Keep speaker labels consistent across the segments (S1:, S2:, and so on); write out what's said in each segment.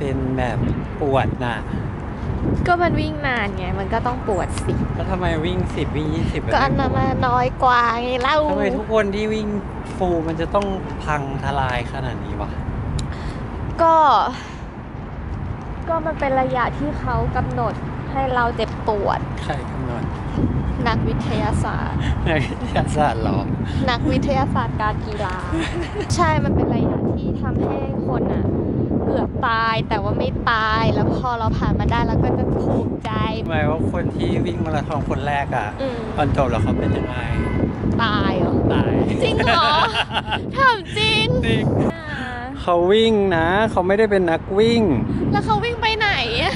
S1: เป็นแบบปวดน่ะ
S2: ก็มันวิ่งนานไง มันก็ต้องปวดสิ
S1: แล้วทำไมวิ่งสิบวิ่งยี่สิบ
S2: ก็อันนั้นมันน้อยกว่าไงเล่า
S1: ทำไมทุกคนที่วิ่งฟูลมันจะต้องพังทลายขนาดนี้วะ
S2: ก็ ก็มันเป็นระยะที่เขากำหนดให้เราเจ็บปวด
S1: ใครกำหนด
S2: นักวิทยาศาสตร์
S1: นักวิทยาศาสตร์เหรอ
S2: นักวิทยาศาสตร์การกีฬา ใช่ มันเป็นระยะที่ทำให้คนอะเกือบตายแต่ว่าไม่ตาย แล้วพอเราผ่านมาได้เราก็จะภูมิใจ
S1: หมายว่าคนที่วิ่งมาราธอนคนแรกอะ
S2: อืม
S1: ตอนจบแล้วเขาเป็นยังไง
S2: ตายเหรอ
S1: ตาย
S2: จริงเหรอถามจริง
S1: จริง
S2: อ่า
S1: เขาวิ่งนะ เขาไม่ได้เป็นนักวิ่ง
S2: แล้วเขาวิ่งไปไหนอะ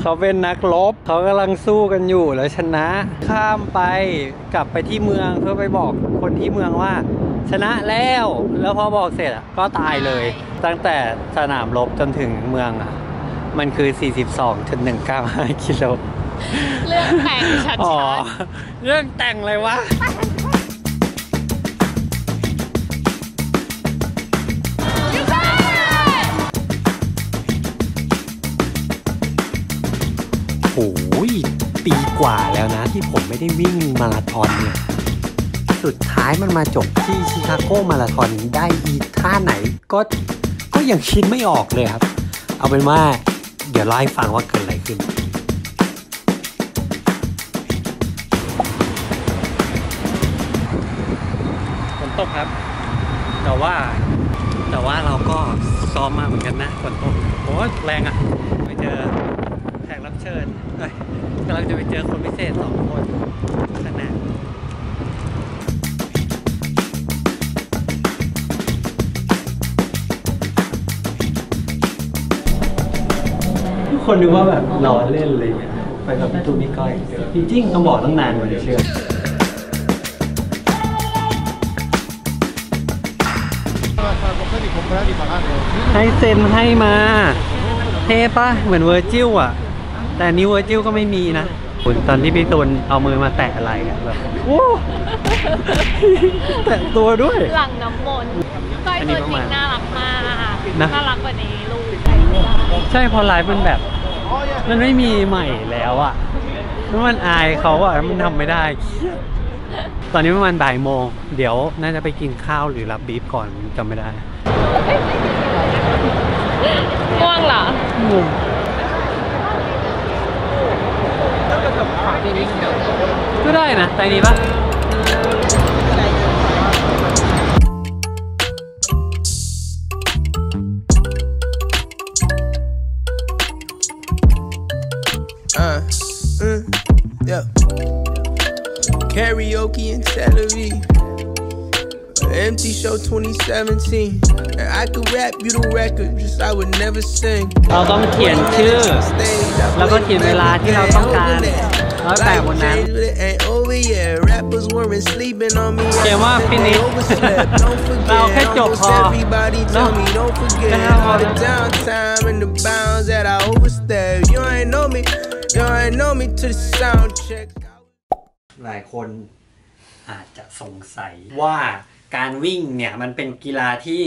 S1: เขาเป็นนักรบเขากำลังสู้กันอยู่แล้วชนะ ข้ามไปกลับไปที่เมืองเพื่อไปบอกคนที่เมืองว่า ชนะแล้ว แล้วพอบอกเสร็จอะก็ตายเลย ตั้งแต่สนามรบจนถึงเมืองอะ มันคือ 42.195กิโล
S2: เรื่องแต่งชัด
S1: อ๋อ
S2: ๆ
S1: เรื่องแต่งเลยวะโอ้ยปีกว่าแล้วนะที่ผมไม่ได้วิ่งมาราธอนเนี่ย สุดท้ายมันมาจบที่ชิคาโกมาราธอนได้อีท่าไหนก็ก็ยังคิดไม่ออกเลยครับ เอาเป็นว่าเดี๋ยวเล่าให้ฟังว่าเกิดอะไรขึ้นฝนตกครับ แต่ว่าแต่ว่าเราก็ซ้อมมาเหมือนกันนะฝนตกโอ้แรงอะไปเจอแขกรับเชิญกำลังจะไปเจอคนพิเศษสองคนข้างหน้า คนนึกว่าแบบล้อเล่นเลยเนี่ยไปกับพี่ตุ้มพี่ก้อยจริงๆต้องบอกตั้งนานกว่าจะเชื่อให้เซ็นให้มา เท่ปะเหมือนเวอร์จิลอะ แต่อันนี้เวอร์จิลก็ไม่มีนะคุณตอนที่พี่ตูนเอามือมาแตะอะไรอะแบบโอ้แตะตัวด้วย
S2: หลังน้ำมนต์ก้อย
S1: อันนี้
S2: ตัวจ
S1: ประ
S2: ริ
S1: มาณ
S2: งน่ารักมาก
S1: นะ
S2: น่ารักกว่านี้ลูก
S1: ใช่พอไลฟ์มันแบบ มันไม่มีใหม่แล้วอะแล้วมันอายเขาอะมันทำไม่ได้เครียดตอนนี้ประมาณบ่ายโมง เดี๋ยวน่าจะไปกินข้าวหรือรับบีฟก่อนจำไม่ได้
S2: ง่วงเหรอ
S1: งงก็ได้นะใจนี้ปะ
S3: yeah. Karaoke in Tel Aviv. Empty show 2017. And I could rap you the record, just I would never sing.
S1: เราต้องเขียนชื่อ แล้วก็เขียนเวลาที่เราต้องการ แล้วแปะบนนั้น
S3: Ain't over yet. Rappers weren't sleeping on me.
S1: เขียนว่า
S3: They
S1: finish
S3: overslept. Don't
S1: เรา
S3: forget
S1: แค่จบ
S3: almost
S1: พอ
S3: everybody
S1: เนอะ
S3: tell me don't forget
S1: แค่พอ
S3: all the downtime and the bounds that I overstep. You ain't know me, You ain't know me to the sound check.
S1: หลายคนอาจจะสงสัยว่าการวิ่งเนี่ยมันเป็นกีฬาที่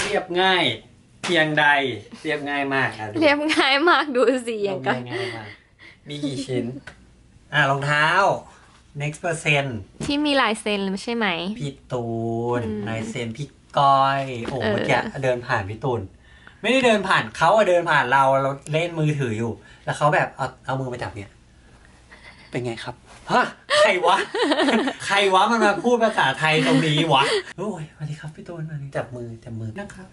S1: เรียบง่ายเพียงใดเรียบง่ายมากอะดู
S2: เรียบง่ายมากดูสิอย่างก็
S1: เรียบง่ายมากมีกี่ชิ้น อ่ารองเท้า next percent
S2: ที่มีลายเซ็นใช่ไหม
S1: พี่ตูน
S2: อืม
S1: นายเซนพี่ก้อย โอ้
S2: เออ
S1: เมื่อกี้เดินผ่านพี่ตูน ไม่ได้เดินผ่านเขาอะเดินผ่านเราเราเล่นมือถืออยู่ แล้วเขาแบบเอาเอามือมาจับเนี่ย เป็นไงครับฮะใครวะ ใครวะมันมาพูดภาษาไทยตรงนี้วะโอ้ยสวัสดีครับพี่ตูนสวัสดีจับมือจับมือนะครับ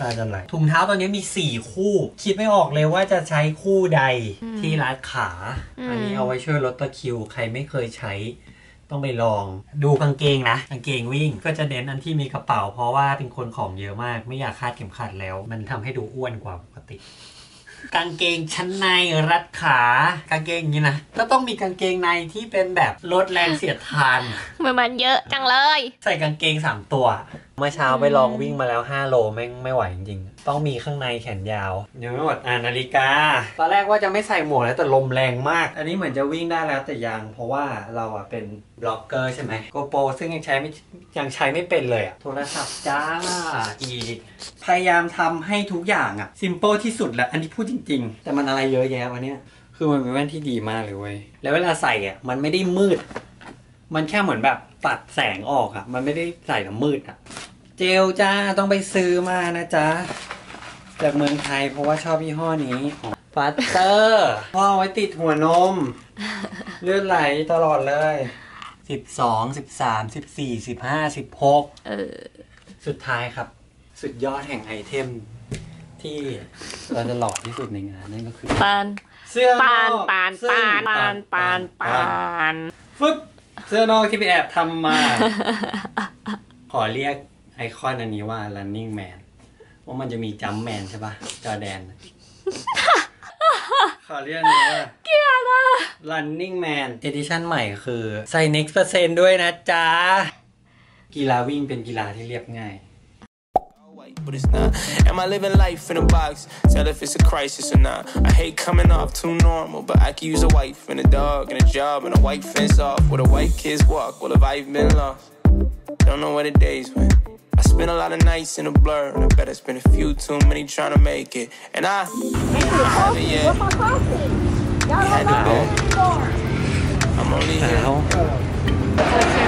S1: ตาจะไหลถุงเท้าตอนนี้มีสี่คู่ คิดไม่ออกเลยว่าจะใช้คู่ใด
S2: อืม
S1: ที่รัดขา
S2: อืม
S1: อันนี้เอาไว้ช่วยลดตะคริว ใครไม่เคยใช้ ต้องไปลองดูกางเกงนะกางเกงวิ่งก็จะเน้นอันที่มีกระเป๋า เพราะว่าเป็นคนของเยอะมาก ไม่อยากคาดเข็มขัดแล้ว มันทำให้ดูอ้วนกว่าปกติกางเกงชั้นในรัดขากางเกงอย่างนี้นะก็ต้องมีกางเกงในที่เป็นแบบลดแรงเสียดทาน
S2: เหมือนมันเยอะจังเลย
S1: ใส่กางเกงสามตัวเมื่อเช้าไปลองวิ่งมาแล้ว 5 โลแม่งไม่ไหวจริงๆ ต้องมีข้างในแขนยาว ยังไม่หมดอ่านาฬิกา ตอนแรกว่าจะไม่ใส่หมวกแล้วแต่ลมแรงมาก อันนี้เหมือนจะวิ่งได้แล้วแต่ยัง เพราะว่าเราอะเป็นบล็อกเกอร์ใช่ไหมโกโปรซึ่งยังใช้ไม่ยังใช้ไม่เป็นเลยอะโทรศัพท์จ้าอีกพยายามทำให้ทุกอย่างอะ simple ที่สุดแล้วอันนี้พูดจริง ๆ แต่มันอะไรเยอะแยะวะเนี่ยคือมันเป็นแว่นที่ดีมากเลยเว้ยแล้วเวลาใส่อะมันไม่ได้มืด มันแค่เหมือนแบบตัดแสงออกอะมันไม่ได้ใส่แล้วมืดอะเจลจ้าต้องไปซื้อมานะจ๊ะ จากเมืองไทยเพราะว่าชอบยี่ห้อนี้พลาสเตอร์พ่อเอาไว้ติดหัวนม เลือดไหลตลอดเลยสิบสองสิบสามสิบสี่สิบห้าสิบหก
S2: เออ
S1: สุดท้ายครับ สุดยอดแห่งไอเทม ที่เราจะหลอดที่สุดในงานนั่นก็คือ
S2: ปาน
S1: เสื้อ
S2: ปาน
S1: อก
S2: ปาน
S1: ซึ่ง
S2: ปานปานปานปาน
S1: ฟึบเสื้อนอกที่ไปแอบทำมา ขอเรียกไอ คอนอันนี้ว่า running man ว่ามันจะมีจัมแมนใช่ปะจอแดนขอเรียกนี้ว่า เกียร์นะ running man edition ใหม่คือใส่ next percent ด้วยนะจ๊ะ กีฬาวิ่งเป็นกีฬาที่เรียบง่าย
S3: white, but it's not. Am I living life in a box? Tell if it's a crisis or not. I hate coming off too normal, but I could use a wife and a dog and a job and a white fence off where the white kids walk. Well, if I've been lost, don't know where the days went. I spent a lot of nights in a blur, and I bet I spent a few too many trying to make it. And I haven't yet. We had to bed. I'm only
S1: ห
S3: here.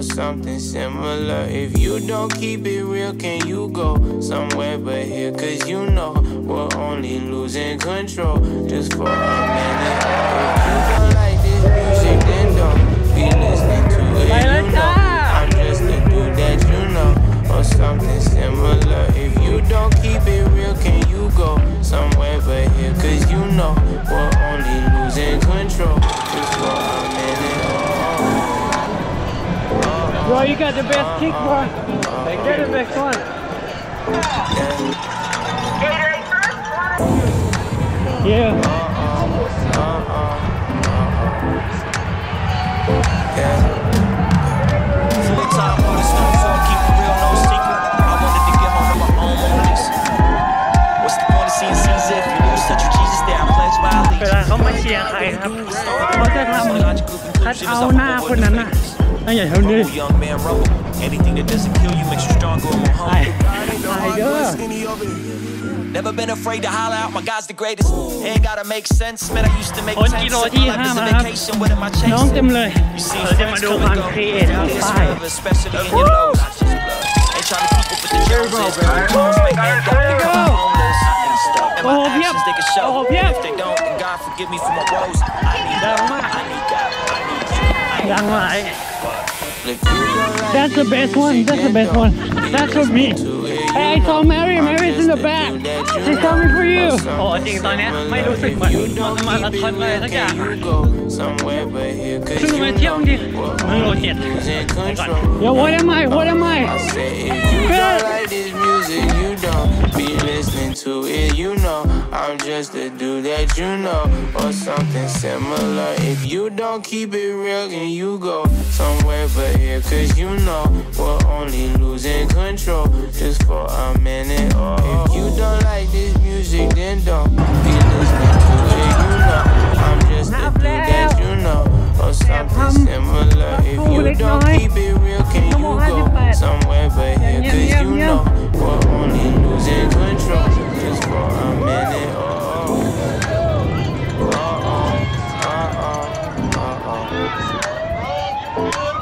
S3: Or something similar. If you don't keep it real, can you go somewhere but here? Cause you know we're only losing control just for a minute. If you don't like this music, then don't be listening to it. You know, I'm just a dude that you know, or something similar. If you don't
S4: Caesar if you lose such a Jesus there? I pledge my
S5: เวลา
S4: allegiance.
S5: เขามาเชียร์ใครครับเขาจะทำคัดเอาท์หน้าคนนั้นน่ะ น่าอย่าเท่านี้
S4: Rumble, young man, rumble. Anything that doesn't kill you makes you stronger and more
S5: ไอ้
S4: humble.
S5: ไอ้เด้อ
S4: Never been afraid to holler out, my God's the greatest. Ain't gotta make sense, man. I used to make
S5: คน
S4: sense.
S5: กิโลที่
S4: Life
S5: ห้า
S4: is a
S5: มาครับ
S4: vacation, what am I
S5: น้อง
S4: chasing?
S5: เต็มเลย
S4: You see
S5: เราจะมา
S4: friends
S5: ดู
S4: come
S5: ความ
S4: and go.
S5: ครีเอทของ
S4: It's
S5: ป้าย
S4: forever, especially in your lows. Ain't trying to keep up with the Joneses. Clothes make end up becoming homeless. And my
S5: Oh, yep.
S4: actions, they can show.
S5: Oh, yep.
S4: If they don't, then God forgive me for my woes. I need
S5: Down
S4: God,
S5: my-
S4: I need God, I need you. I
S5: ดัง หลาย
S3: If you don't like
S5: That's the best one That's the best one That's for me Hey I saw Mary Mary's in the back She's coming for you โอ้จริงตอนเนี้ยไม่รู้สึกเหมือนมันมาราธอนเลยสักอย่าง
S3: somewhere but here cause
S5: ซึ่ง
S3: you
S5: มาเที่ยวจริง
S3: know
S5: มึงโลเจ็ด
S3: losing control.
S5: Yo what am I What am I
S3: I be listening to it. You know I'm just a dude that you know, or something similar. If you don't keep it real, then you go somewhere but here, cause you know we're only losing control just for a minute. or. If you don't like this music, then don't be something similar. If you don't keep it real, can you go somewhere but here? Cause you know we're only losing control just for a minute. Oh, oh, oh, oh, oh, oh,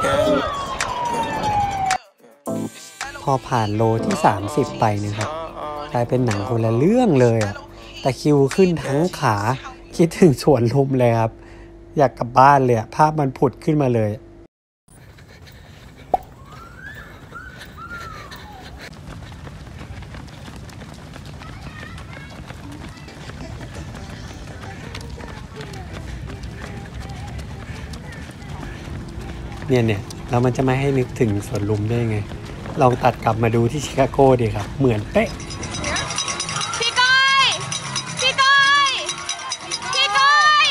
S3: yeah.
S1: พอผ่านโลที่ 30 ไปนะครับกลายเป็นหนังคนละเรื่องเลยอะตะคริวขึ้นทั้งขาคิดถึงสวนลมเลยครับ อยากกลับบ้านเลยภาพมันผุดขึ้นมาเลย เนี่ยเนี่ยแล้วมันจะไม่ให้นึกถึงสวนลุมได้ไง ลองตัดกลับมาดูที่ชิคาโกดีครับ เหมือนเป๊ะ
S2: พี่ก้อย พี่ก้อย พี่ก้อย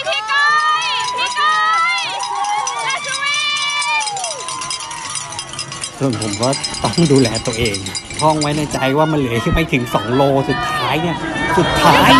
S1: ส่วนผมก็ต้องดูแลตัวเอง ท่องไว้ในใจว่ามันเหลือแค่ไม่ถึง 2 โลสุดท้ายเนี่ย สุดท้าย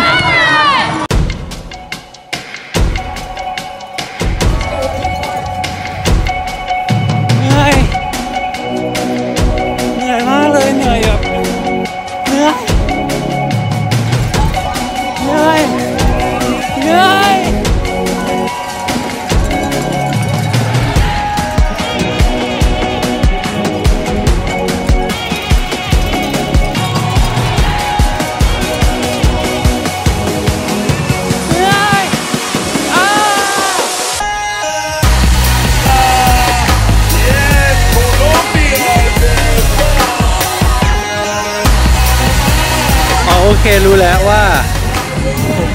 S1: รู้แล้วว่า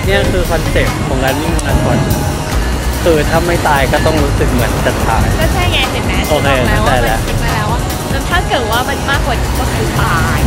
S1: เนี่ยคือคอนเซ็ปต์ของการวิ่งมาราธอนคือถ้าไม่ตายก็ต้องรู้สึกเหมือนจะตาย
S2: ก็ใช่ไงเห็นไหม
S1: โอเค
S2: บอกแล้ว
S1: ได้
S2: ว่า
S1: แล้
S2: มั
S1: ว
S2: นคิดมาแล้วว่าแล้วถ้าเกิดว่ามันมากกว่านี้ก็คือตาย